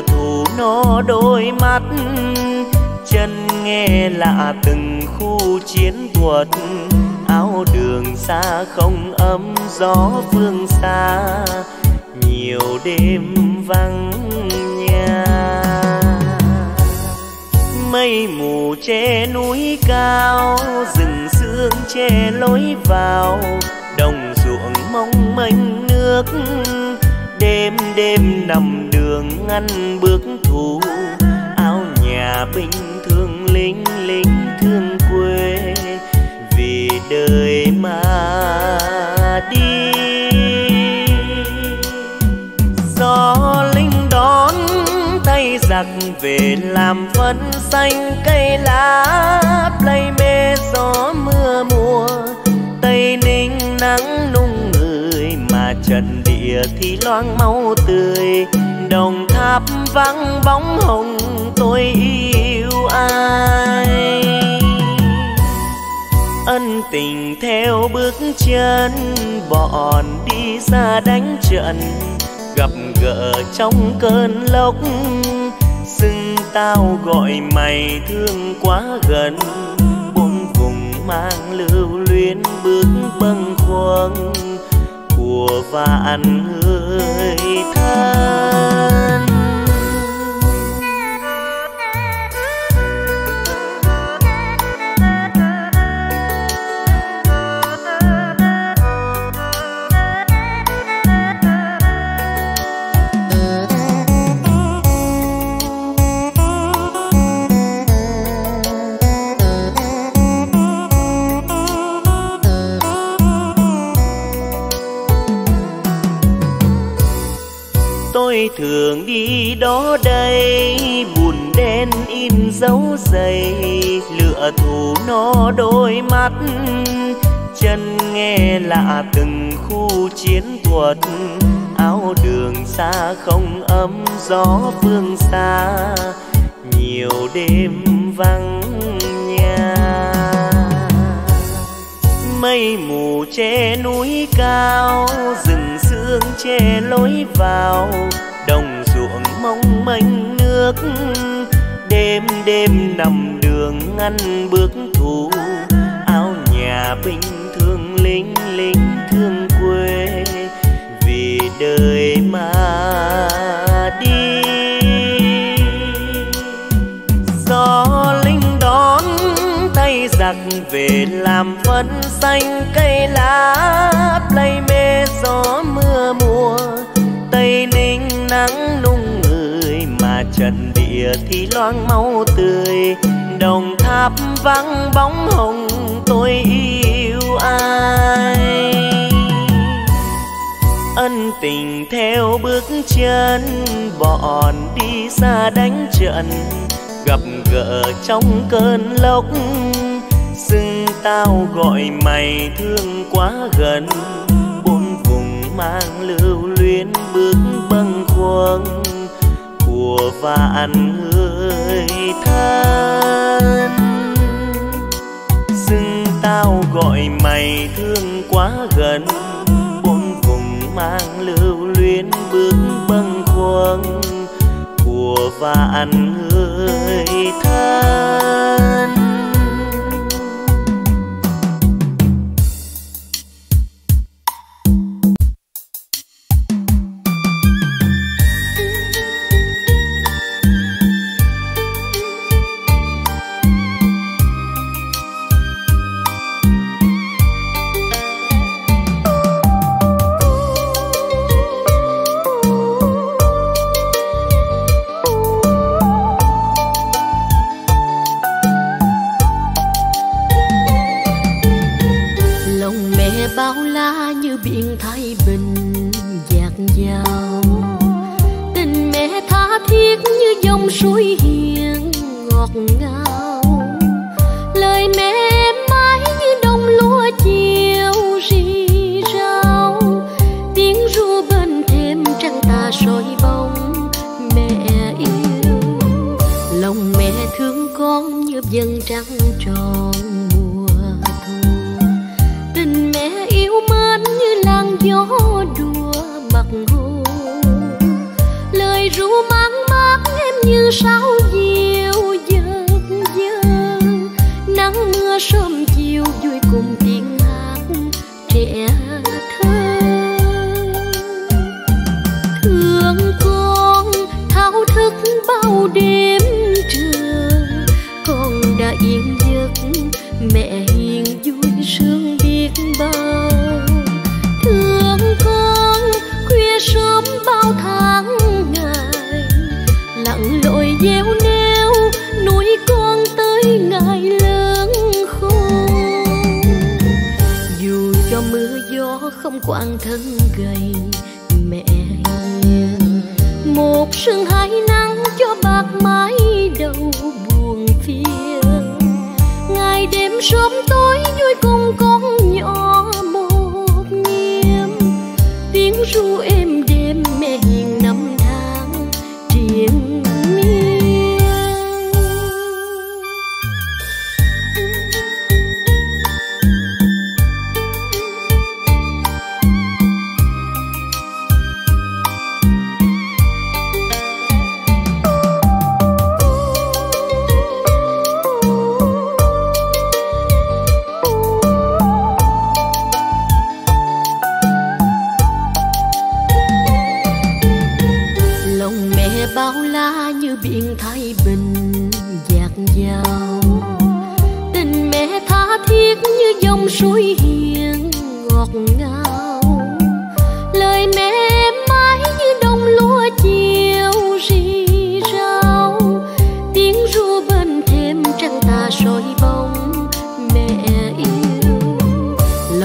thù nó đôi mắt. Chân nghe lạ từng khu chiến thuật áo đường xa không ấm gió phương xa. Nhiều đêm vắng nhà. Mây mù che núi cao, rừng sương che lối vào. Đồng ruộng mong manh nước, đêm đêm nằm đường ngăn bước thủ áo nhà binh thương lính lính thương quê. Vì đời mà đi. Gió linh đón tay giặc về làm phân xanh cây lá. Play mê gió mưa mùa. Tây ninh nắng nung người mà trần địa thì loang máu tươi đồng tháp vắng bóng hồng, tôi yêu ai? Ân tình theo bước chân, bọn đi ra đánh trận. Gặp gỡ trong cơn lốc, xưng tao gọi mày thương quá gần. Bốn vùng mang lưu luyến bước bâng khuâng, của vạn người thân. In dấu dày lửa thù nó đôi mắt. Chân nghe lạ từng khu chiến thuật áo đường xa không ấm gió phương xa. Nhiều đêm vắng nhà. Mây mù che núi cao, rừng sương che lối vào. Đồng ruộng mong manh nước đêm đêm nằm đường ngăn bước thù. Áo nhà binh thương lính lính thương quê. Vì đời mà đi. Gió linh đón tay giặc về làm phân xanh cây lá. Play mê gió mưa mùa, tây ninh nắng nụ trần địa thì loang máu tươi. Đồng tháp vắng bóng hồng, tôi yêu ai? Ân tình theo bước chân, bọn đi xa đánh trận. Gặp gỡ trong cơn lốc, xưng tao gọi mày thương quá gần. Bốn vùng mang lưu luyến bước bâng khuâng vạn người thân xưng tao gọi mày thương quá gần bốn vùng mang lưu luyến bước bâng khuâng. Của vạn người thân tròn mùa thu. Tình mẹ yêu mến như làn gió đùa mặt hồ. Lời ru mang mát em như sao gì một sương hai nắng cho bạc mái đầu buồn phiền. Ngày đêm sớm tối vui cùng con nhỏ một niềm. Tiếng ru êm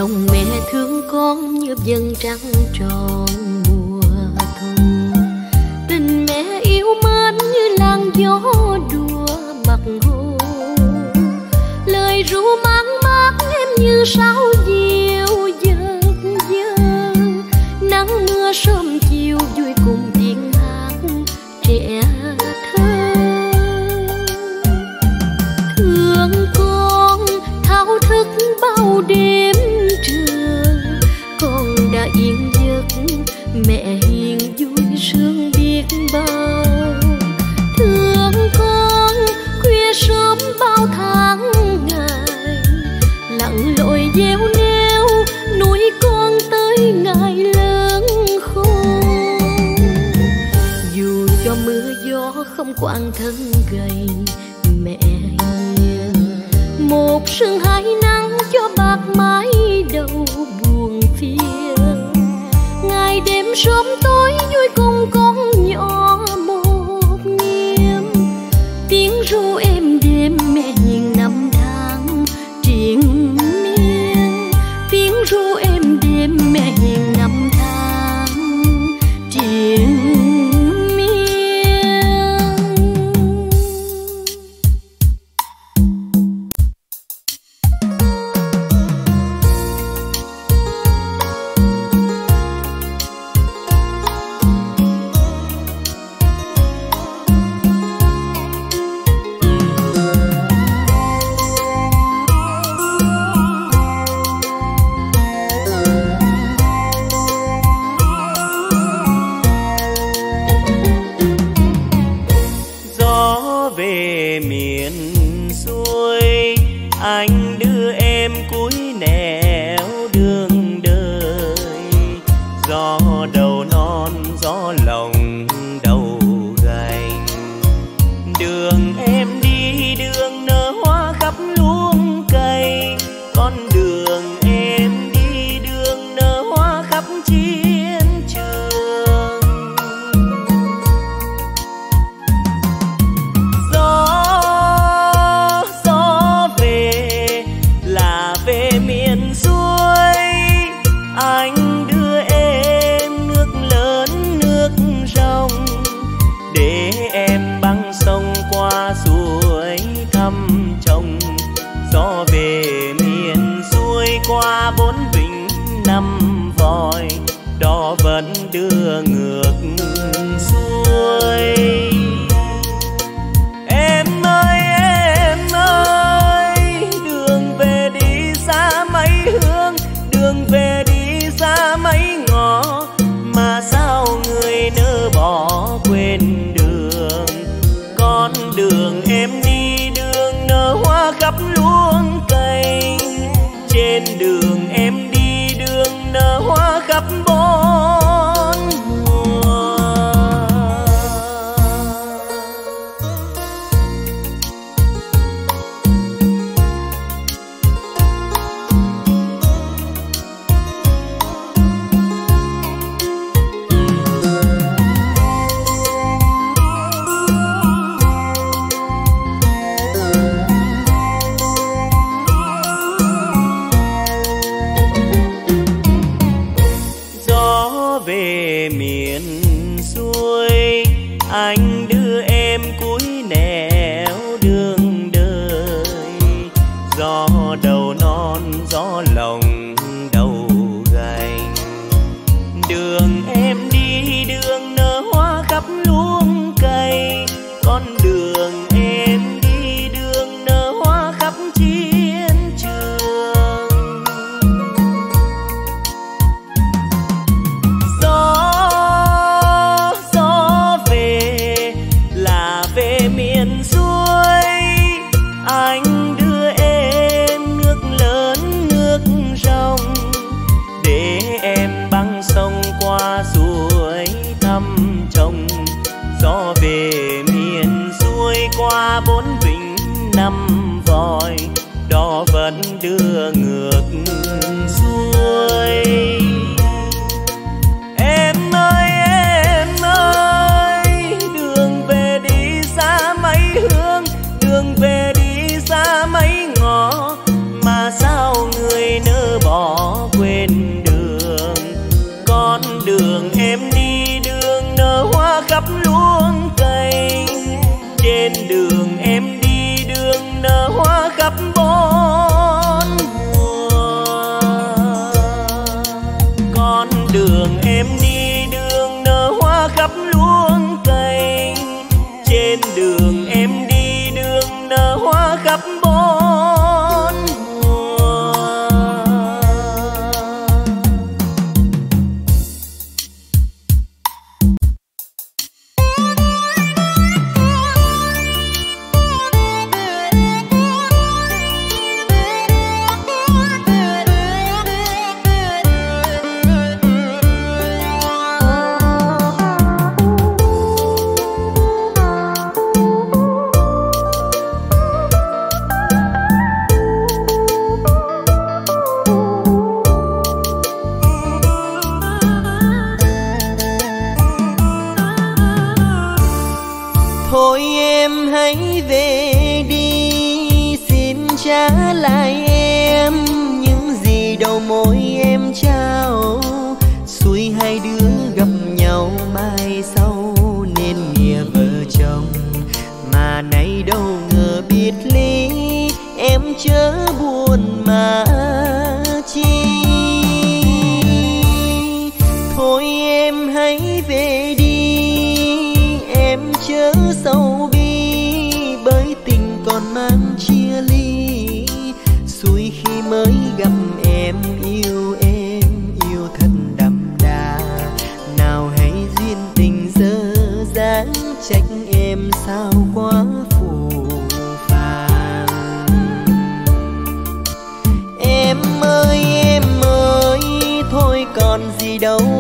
lòng mẹ thương con như vầng trăng tròn mùa thu. Tình mẹ yêu mến như làn gió đùa mặt hồ. Lời ru mang mát em như sao gì Quang thân gầy mẹ hiền một sương hai năm gió về miền xuôi qua bốn vịnh năm vòi đò vẫn đưa ngược đắp bó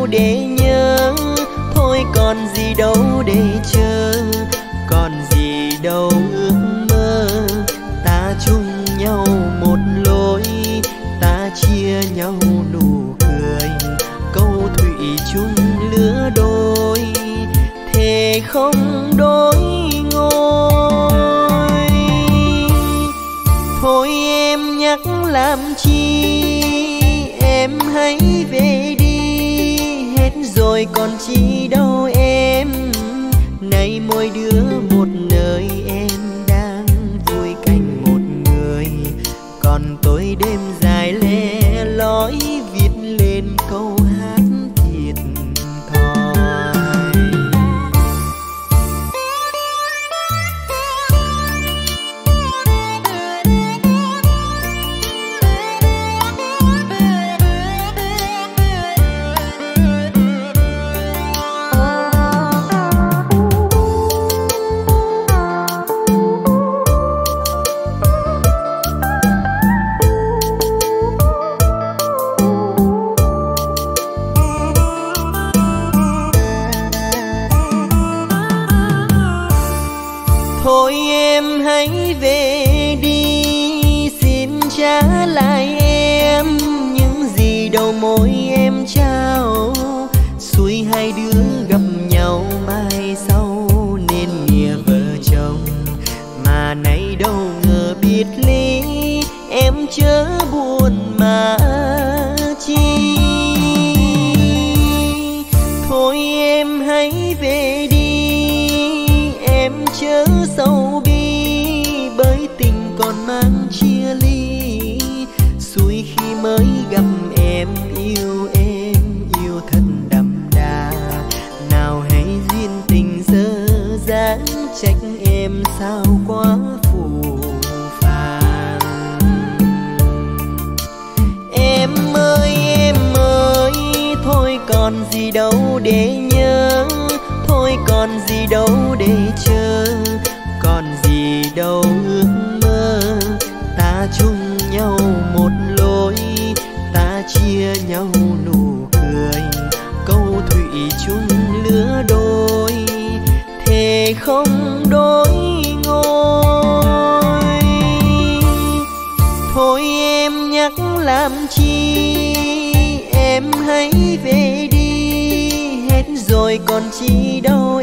để nhớ. Thôi còn gì đâu để chờ, còn gì đâu ước mơ. Ta chung nhau một lối, ta chia nhau nụ cười. Câu thủy chung lứa đôi thề không đôi ngôi. Thôi em nhắc làm chi, em hãy về rồi còn chi đâu gì đâu để nhớ. Thôi còn gì đâu để chờ. Còn gì đâu ước mơ. Ta chung còn chi đâu